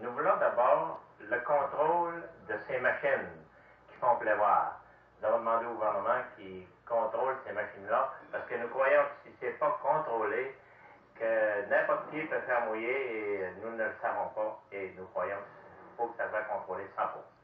Nous voulons d'abord le contrôle de ces machines qui font pleuvoir. Nous avons demandé au gouvernement qui contrôle ces machines-là, parce que nous croyons que si ce n'est pas contrôlé, que n'importe qui peut faire mouiller et nous ne le savons pas et nous croyons qu'il faut que ça soit contrôlé 100%.